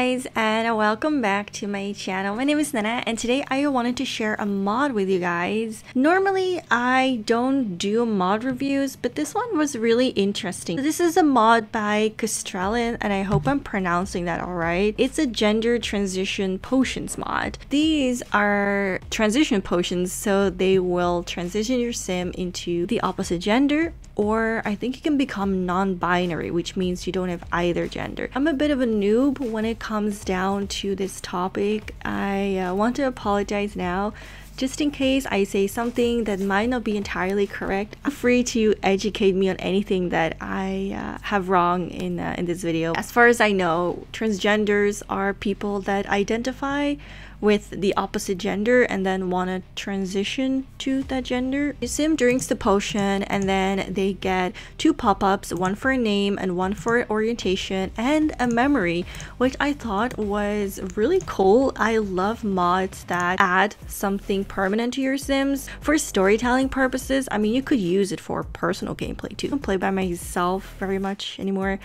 guys and welcome back to my channel. My name is Nenna and today I wanted to share a mod with you guys. Normally I don't do mod reviews but this one was really interesting. This is a mod by kestrellyn and I hope I'm pronouncing that alright. It's a gender transition potions mod. These are transition potions so they will transition your sim into the opposite gender or I think you can become non-binary, which means you don't have either gender. I'm a bit of a noob when it comes down to this topic. I uh, want to apologize now just in case I say something that might not be entirely correct, feel free to educate me on anything that I uh, have wrong in, uh, in this video. As far as I know, transgenders are people that identify with the opposite gender and then want to transition to that gender. Sim drinks the potion and then they get two pop-ups, one for a name and one for orientation and a memory, which I thought was really cool. I love mods that add something permanent to your sims. For storytelling purposes, I mean, you could use it for personal gameplay too. I don't play by myself very much anymore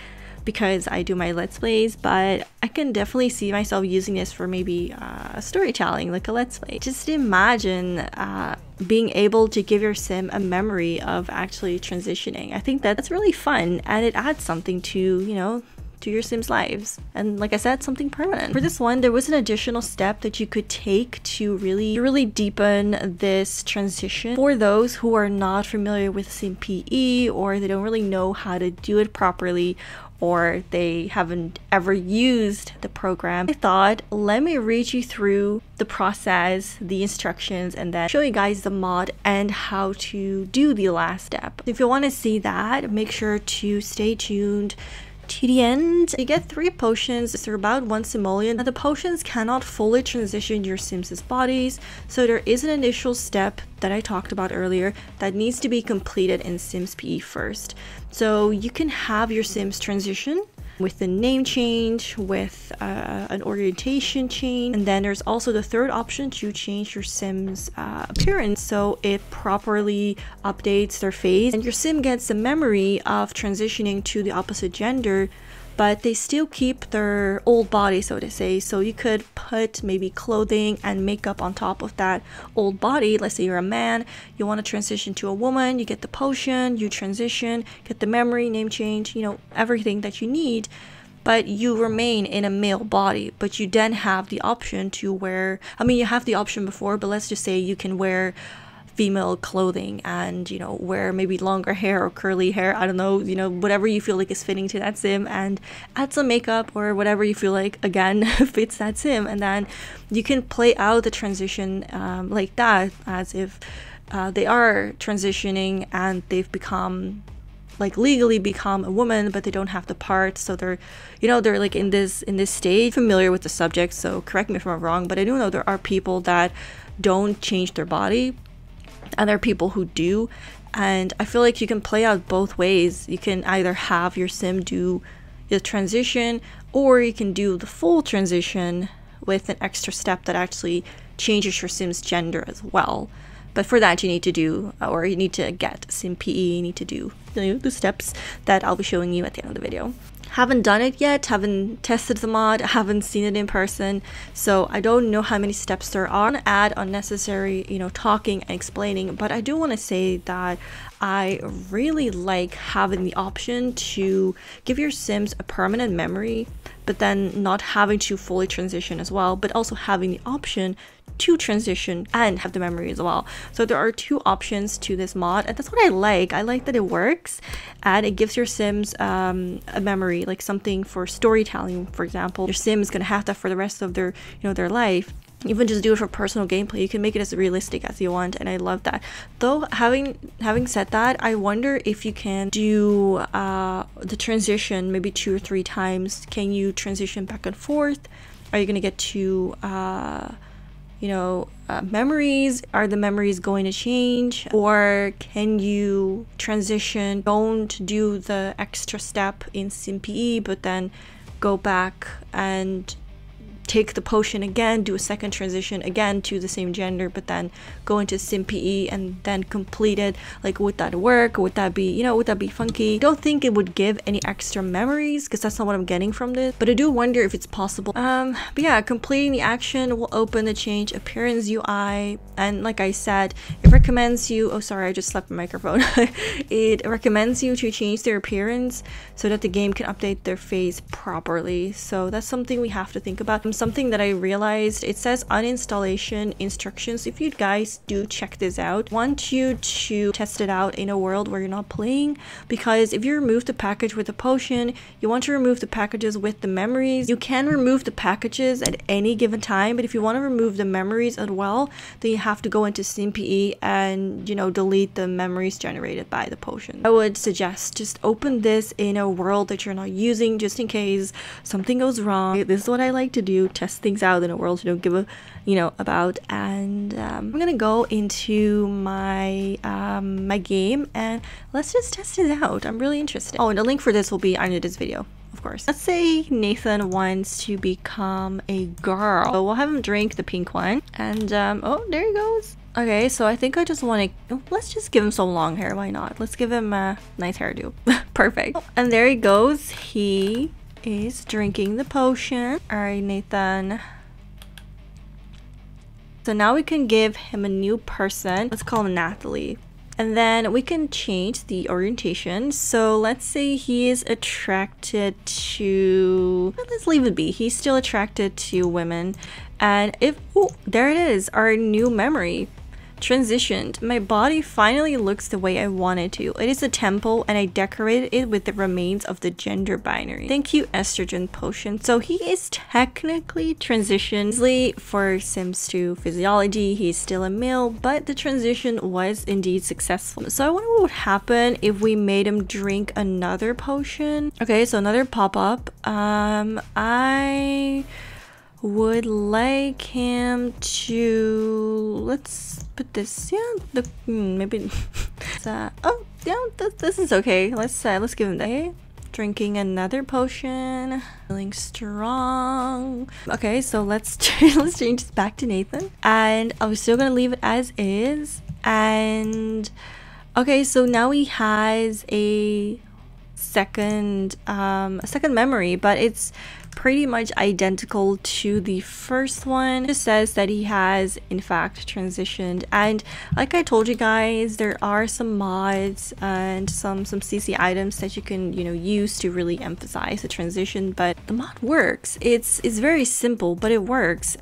because I do my Let's Plays, but I can definitely see myself using this for maybe uh, storytelling, like a Let's Play. Just imagine uh, being able to give your sim a memory of actually transitioning. I think that's really fun and it adds something to, you know, to your Sims lives. And like I said, something permanent. For this one, there was an additional step that you could take to really, really deepen this transition. For those who are not familiar with SimPE or they don't really know how to do it properly or they haven't ever used the program, I thought let me read you through the process, the instructions, and then show you guys the mod and how to do the last step. If you want to see that, make sure to stay tuned to the end. You get three potions, they're about one simoleon. The potions cannot fully transition your Sims' bodies, so there is an initial step that I talked about earlier that needs to be completed in Sims PE first. So you can have your Sims transition with the name change, with uh, an orientation change, and then there's also the third option to change your sim's uh, appearance. So it properly updates their face and your sim gets the memory of transitioning to the opposite gender but they still keep their old body, so to say. So you could put maybe clothing and makeup on top of that old body. Let's say you're a man, you want to transition to a woman, you get the potion, you transition, get the memory, name change, you know, everything that you need. But you remain in a male body, but you then have the option to wear. I mean, you have the option before, but let's just say you can wear female clothing and you know wear maybe longer hair or curly hair i don't know you know whatever you feel like is fitting to that sim and add some makeup or whatever you feel like again fits that sim. And then you can play out the transition um, like that as if uh, they are transitioning and they've become like legally become a woman but they don't have the part so they're you know they're like in this in this stage familiar with the subject so correct me if i'm wrong but i do know there are people that don't change their body and there are people who do. And i feel like you can play out both ways. You can either have your sim do the transition or you can do the full transition with an extra step that actually changes your sim's gender as well but for that you need to do uh, or you need to get SimPE, you need to do you know, the steps that I'll be showing you at the end of the video. Haven't done it yet, haven't tested the mod, haven't seen it in person, so I don't know how many steps there are. Add unnecessary, you know, talking and explaining, but I do want to say that I really like having the option to give your Sims a permanent memory, but then not having to fully transition as well, but also having the option to transition and have the memory as well. So there are two options to this mod and that's what I like. I like that it works and it gives your sims um, a memory like something for storytelling for example. Your sim is to have that for the rest of their you know their life even just do it for personal gameplay you can make it as realistic as you want and i love that though having having said that i wonder if you can do uh, the transition maybe two or three times can you transition back and forth are you going to get to uh, you know, uh, memories? Are the memories going to change? Or can you transition, don't do the extra step in SimPE, but then go back and take the potion again, do a second transition again to the same gender, but then go into SimPE and then complete it. Like, would that work? Would that be, you know, would that be funky? Don't think it would give any extra memories because that's not what I'm getting from this, but I do wonder if it's possible. Um, but yeah, completing the action will open the change appearance UI, and like I said, it recommends you. Oh, sorry, I just slapped my microphone. it recommends you to change their appearance so that the game can update their face properly. So that's something we have to think about. Something that I realized it says uninstallation instructions. If you guys do check this out, want you to test it out in a world where you're not playing because if you remove the package with the potion, you want to remove the packages with the memories. You can remove the packages at any given time, but if you want to remove the memories as well, then you have to go into SimPE and, you know, delete the memories generated by the potion. I would suggest just open this in a world that you're not using just in case something goes wrong. This is what I like to do, test things out in a world you don't give a, you know, about. And um, I'm gonna go into my um, my game and let's just test it out. I'm really interested. Oh, and the link for this will be under this video of course. Let's say Nathan wants to become a girl. So we'll have him drink the pink one. And, um, oh, there he goes. Okay, so I think I just want to, oh, let's just give him some long hair. Why not? Let's give him a nice hairdo. Perfect. and there he goes. He is drinking the potion. All right, Nathan. So now we can give him a new person. Let's call him Natalie. And then we can change the orientation. So let's say he is attracted to, let's leave it be. He's still attracted to women. And if, there it is, our new memory transitioned. My body finally looks the way I want it to. It is a temple and I decorated it with the remains of the gender binary. Thank you, estrogen potion. So he is technically transitioned for Sims 2 physiology. He's still a male, but the transition was indeed successful. So I wonder what would happen if we made him drink another potion. Okay, so another pop-up. Um, I would like him to let's put this yeah the hmm, maybe uh, oh yeah this, this is okay. Let's uh, let's give him that drinking another potion feeling strong. Okay so let's let's change this back to nathan. And i'm still gonna leave it as is? And okay so now he has a second um second memory but it's pretty much identical to the first one. It says that he has in fact transitioned and like I told you guys there are some mods and some some CC items that you can you know use to really emphasize the transition but the mod works. It's it's very simple but it works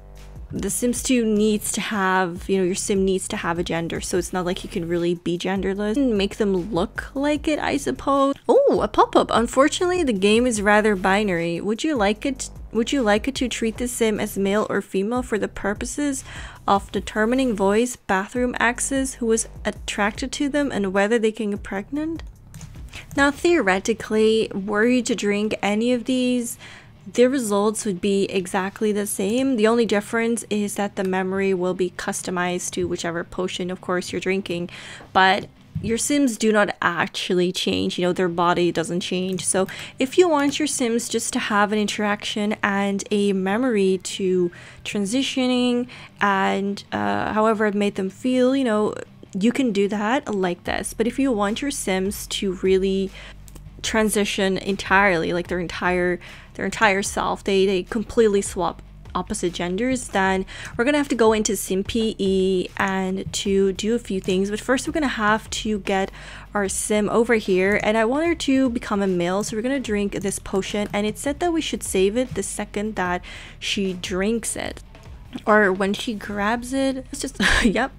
the Sims 2 needs to have, you know, your sim needs to have a gender, so it's not like you can really be genderless and make them look like it, I suppose. Oh, a pop-up. Unfortunately, the game is rather binary. Would you like it would you like it to treat the sim as male or female for the purposes of determining voice, bathroom access, who is attracted to them, and whether they can get pregnant? Now, theoretically, were you to drink any of these, the results would be exactly the same. The only difference is that the memory will be customized to whichever potion, of course, you're drinking. But your Sims do not actually change, you know, their body doesn't change. So if you want your Sims just to have an interaction and a memory to transitioning and uh, however it made them feel, you know, you can do that like this. But if you want your Sims to really transition entirely, like their entire their entire self. They they completely swap opposite genders, then we're gonna have to go into SimPE and to do a few things. But first, we're gonna have to get our sim over here, and I want her to become a male, so we're gonna drink this potion. And it said that we should save it the second that she drinks it, or when she grabs it. It's just yep,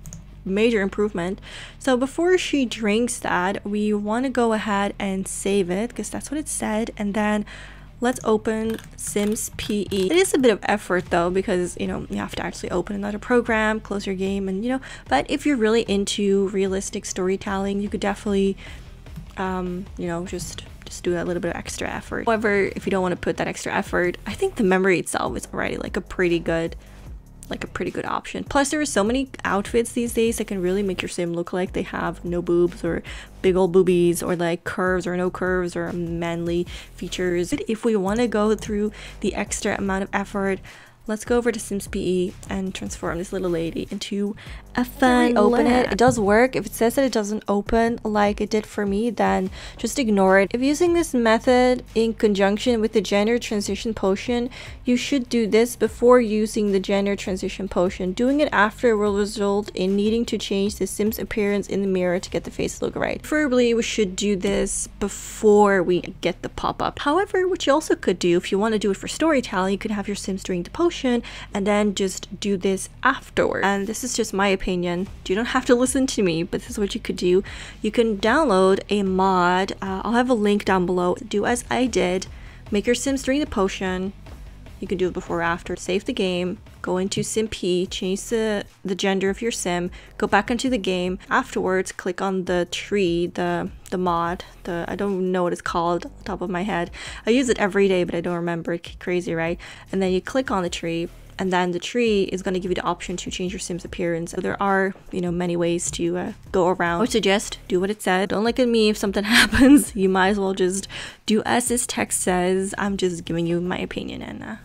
major improvement. So before she drinks that, we want to go ahead and save it because that's what it said. And then let's open Sims PE. It is a bit of effort though because you know you have to actually open another program, close your game, and you know. But if you're really into realistic storytelling, you could definitely, um, you know, just just do a little bit of extra effort. However, if you don't want to put that extra effort, I think the memory itself is already like a pretty good like a pretty good option. Plus there are so many outfits these days that can really make your sim look like they have no boobs or big old boobies or like curves or no curves or manly features. If we want to go through the extra amount of effort, let's go over to Sims PE and transform this little lady into a fun open it. It does work. If it says that it doesn't open like it did for me, then just ignore it. If using this method in conjunction with the gender transition potion, you should do this before using the gender transition potion. Doing it after will result in needing to change the Sim's appearance in the mirror to get the face look right. Preferably, we should do this before we get the pop-up. However, what you also could do, if you want to do it for storytelling, you could have your Sims doing the potion and then just do this afterward. And this is just my opinion opinion. You don't have to listen to me, but this is what you could do. You can download a mod. Uh, I'll have a link down below. Do as I did. Make your Sims drink the potion. You can do it before or after. Save the game. Go into SimP. Change the, the gender of your Sim. Go back into the game. Afterwards, click on the tree, the the mod. The I don't know what it's called top of my head. I use it every day, but I don't remember. Crazy, right? And then you click on the tree and then the tree is going to give you the option to change your sim's appearance. So there are you know many ways to uh, go around. I suggest do what it said. Don't look at me if something happens. You might as well just do as this text says. I'm just giving you my opinion and uh,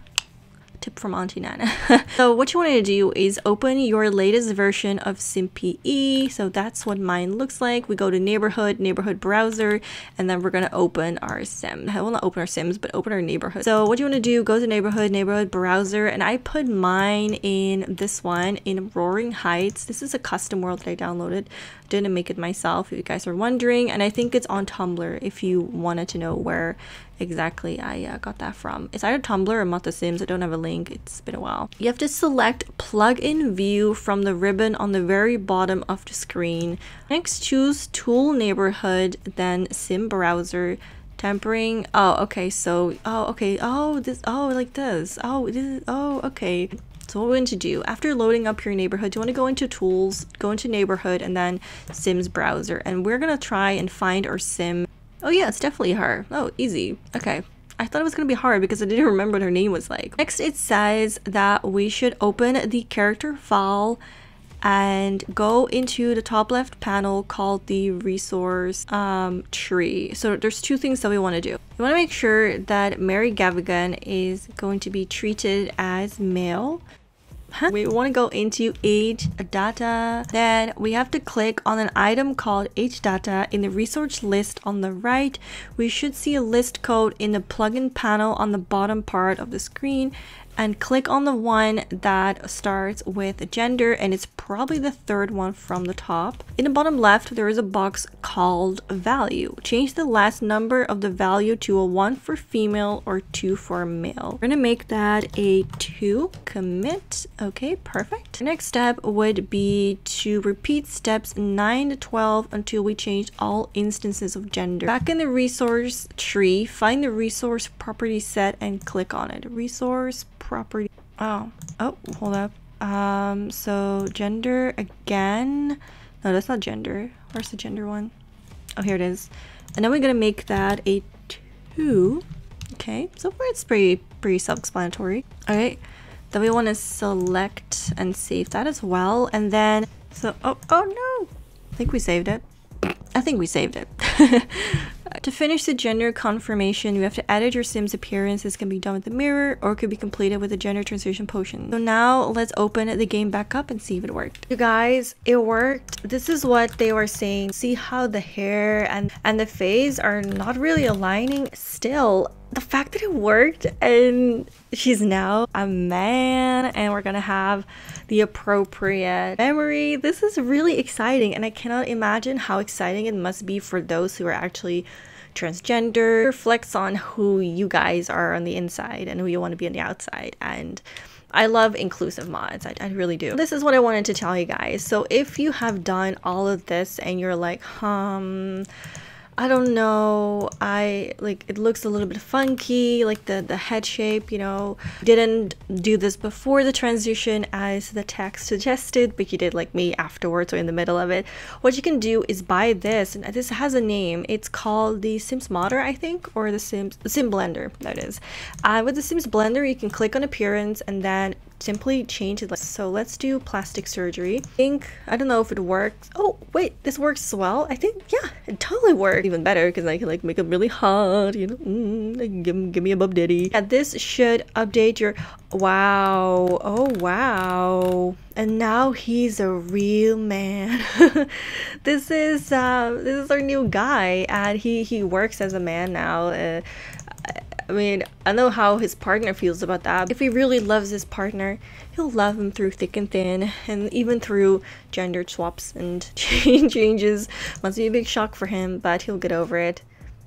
tip from Auntie Nenna. so what you want to do is open your latest version of SimPE. So that's what mine looks like. We go to neighborhood, neighborhood browser, and then we're going to open our sim. I will not open our sims, but open our neighborhood. So what you want to do, go to neighborhood, neighborhood browser, and I put mine in this one in Roaring Heights. This is a custom world that I downloaded. Didn't make it myself, if you guys are wondering. And I think it's on Tumblr if you wanted to know where exactly I uh, got that from. It's either Tumblr or Mod Sims. I don't have a link. It's been a while. You have to select plug-in view from the ribbon on the very bottom of the screen. Next, choose tool neighborhood, then sim browser, tempering. Oh, okay. So, oh, okay. Oh, this, oh, like this. Oh, this is, oh, okay. So what we're going to do, after loading up your neighborhood, you want to go into tools, go into neighborhood, and then Sims browser. And we're going to try and find our sim Oh yeah, it's definitely her. Oh, easy. Okay. I thought it was going to be hard because I didn't remember what her name was like. Next, it says that we should open the character file and go into the top left panel called the resource um, tree. So there's two things that we want to do. We want to make sure that Mary Gavigan is going to be treated as male. Huh? We want to go into age data. Then we have to click on an item called age data in the resource list on the right. We should see a list code in the plugin panel on the bottom part of the screen and click on the one that starts with gender and it's probably the third one from the top. In the bottom left, there is a box called value. Change the last number of the value to a 1 for female or 2 for male. We're to make that a 2 commit. Okay, perfect. Next step would be to repeat steps 9 to 12 until we change all instances of gender. Back in the resource tree, find the resource property set and click on it. Resource property. Oh, oh, hold up. Um, so gender again. No, that's not gender. Where's the gender one? Oh, here it is. And then we're gonna make that a two. Okay, so far it's pretty pretty self-explanatory. Okay, then we want to select and save that as well, and then so oh oh no, I think we saved it. I think we saved it. Uh, to finish the gender confirmation, you have to edit your sim's appearance. This can be done with the mirror or it could be completed with a gender transition potion. So now let's open the game back up and see if it worked. You guys, it worked. This is what they were saying. See how the hair and, and the face are not really aligning still the fact that it worked and she's now a man and we're gonna have the appropriate memory this is really exciting and i cannot imagine how exciting it must be for those who are actually transgender reflects on who you guys are on the inside and who you want to be on the outside and I love inclusive mods. I, I, really do. This is what I wanted to tell you guys. So if you have done all of this and you're like, um, I don't know. I like it looks a little bit funky, like the the head shape, you know. Didn't do this before the transition as the text suggested, but you did like me afterwards or in the middle of it. What you can do is buy this, and this has a name. It's called the Sims Modder, I think, or the Sims Sim Blender. That is. Uh, with the Sims Blender, you can click on appearance and then simply change it. So let's do plastic surgery. I think, I don't know if it works. Oh, wait, this works as well. I think, yeah, it totally works. Even better because I can like make it really hot, you know, mm, give, give me a bub daddy. Yeah, this should update your, wow, oh wow. And now he's a real man. this is, uh, this is our new guy and he, he works as a man now. Uh, I mean, I know how his partner feels about that. If he really loves his partner, he'll love him through thick and thin, and even through gender swaps and changes. Must be a big shock for him, but he'll get over it.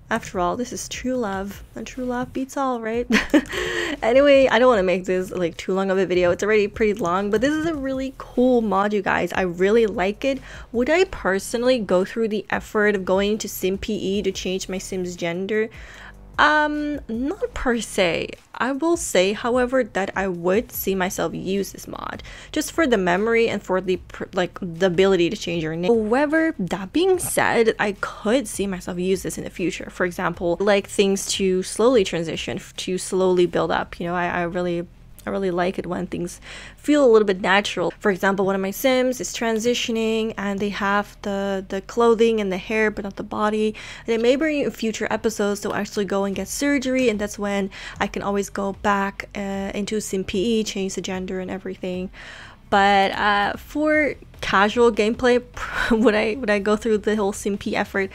After all, this is true love, and true love beats all, right? anyway, I don't want to make this like too long of a video. It's already pretty long, but this is a really cool mod, you guys. I really like it. Would I personally go through the effort of going to SimPE to change my Sim's gender? Um, not per se. I will say, however, that I would see myself use this mod just for the memory and for the like the ability to change your name. However, that being said, I could see myself use this in the future. For example, like things to slowly transition, to slowly build up. You know, I, I really I really like it when things feel a little bit natural. For example, one of my Sims is transitioning and they have the, the clothing and the hair but not the body. And maybe in future episodes they'll actually go and get surgery and that's when I can always go back uh, into SimPE, change the gender and everything. But uh, for casual gameplay, would I would I go through the whole SimPE effort?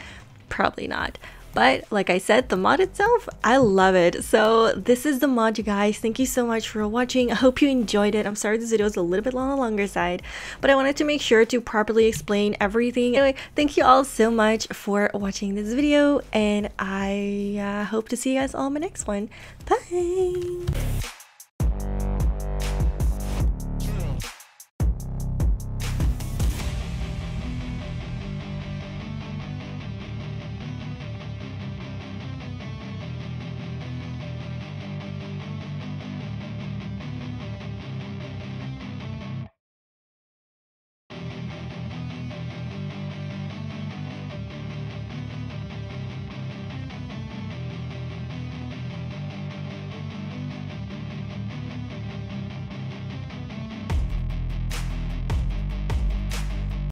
Probably not. But like I said, the mod itself, I love it. So this is the mod, you guys. Thank you so much for watching. I hope you enjoyed it. I'm sorry this video is a little bit on the longer side, but I wanted to make sure to properly explain everything. Anyway, thank you all so much for watching this video, and I uh, hope to see you guys all in my next one. Bye!